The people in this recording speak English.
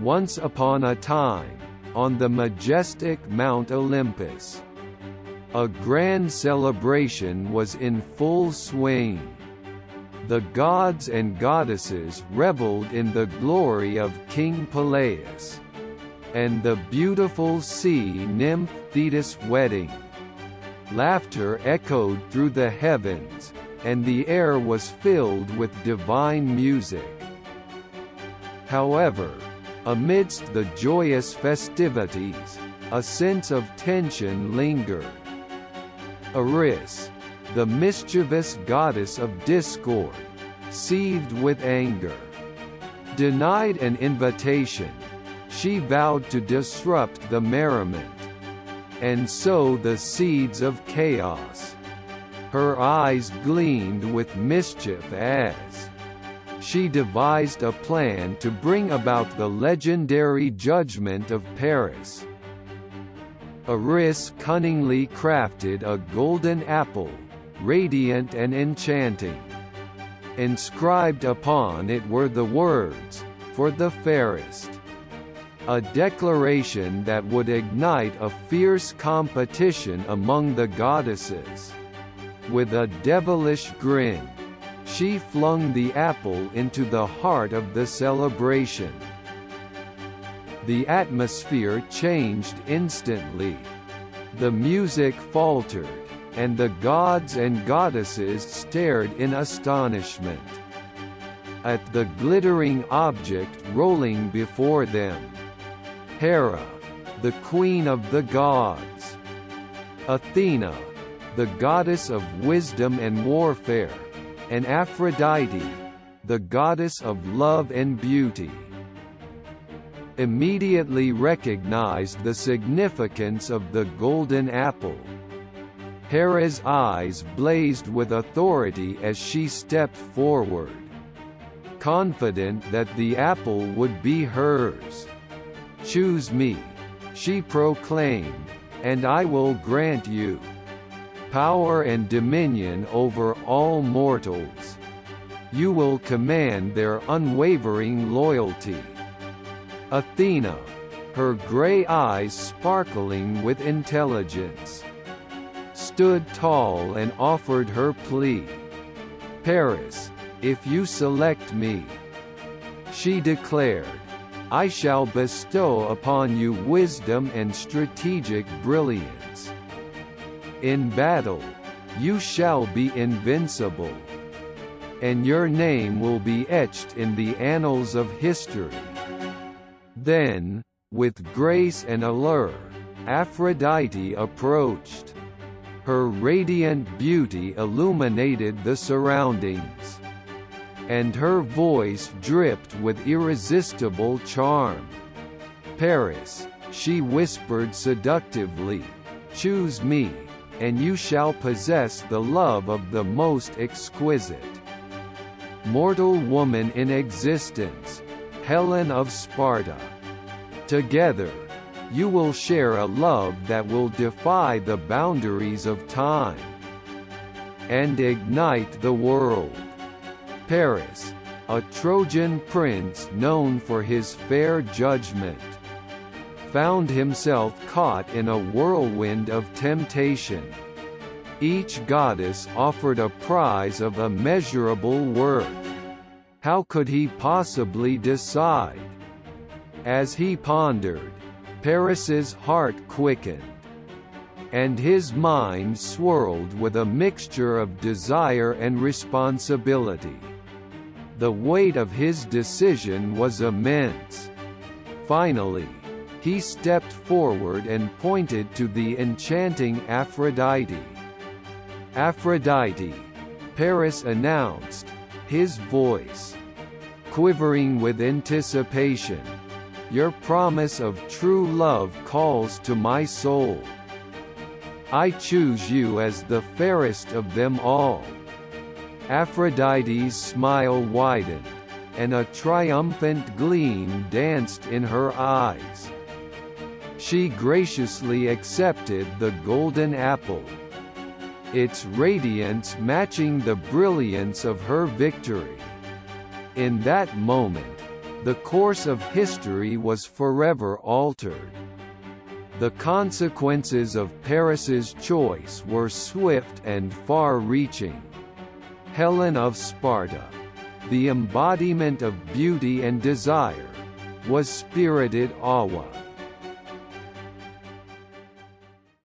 once upon a time, on the majestic Mount Olympus. A grand celebration was in full swing. The gods and goddesses reveled in the glory of King Peleus. And the beautiful sea nymph Thetis' wedding. Laughter echoed through the heavens, and the air was filled with divine music. However, amidst the joyous festivities, a sense of tension lingered. Eris, the mischievous goddess of discord, seethed with anger. Denied an invitation, she vowed to disrupt the merriment, and sow the seeds of chaos. Her eyes gleamed with mischief as she devised a plan to bring about the legendary judgment of Paris. Eris cunningly crafted a golden apple, radiant and enchanting. Inscribed upon it were the words, For the fairest. A declaration that would ignite a fierce competition among the goddesses. With a devilish grin, she flung the apple into the heart of the celebration. The atmosphere changed instantly. The music faltered, and the gods and goddesses stared in astonishment at the glittering object rolling before them. Hera, the queen of the gods. Athena, the goddess of wisdom and warfare. And Aphrodite, the goddess of love and beauty immediately recognized the significance of the golden apple. Hera's eyes blazed with authority as she stepped forward. Confident that the apple would be hers. Choose me, she proclaimed, and I will grant you power and dominion over all mortals. You will command their unwavering loyalty. Athena, her grey eyes sparkling with intelligence, stood tall and offered her plea. Paris, if you select me, she declared, I shall bestow upon you wisdom and strategic brilliance. In battle, you shall be invincible. And your name will be etched in the annals of history. Then, with grace and allure, Aphrodite approached. Her radiant beauty illuminated the surroundings. And her voice dripped with irresistible charm. Paris, she whispered seductively, choose me, and you shall possess the love of the most exquisite mortal woman in existence, Helen of Sparta. Together, you will share a love that will defy the boundaries of time and ignite the world. Paris, a Trojan prince known for his fair judgment, found himself caught in a whirlwind of temptation. Each goddess offered a prize of immeasurable worth. How could he possibly decide? As he pondered, Paris's heart quickened, and his mind swirled with a mixture of desire and responsibility. The weight of his decision was immense. Finally, he stepped forward and pointed to the enchanting Aphrodite. Aphrodite, Paris announced, his voice quivering with anticipation. Your promise of true love calls to my soul. I choose you as the fairest of them all. Aphrodite's smile widened, and a triumphant gleam danced in her eyes. She graciously accepted the golden apple its radiance matching the brilliance of her victory. In that moment, the course of history was forever altered. The consequences of Paris's choice were swift and far-reaching. Helen of Sparta, the embodiment of beauty and desire, was spirited awe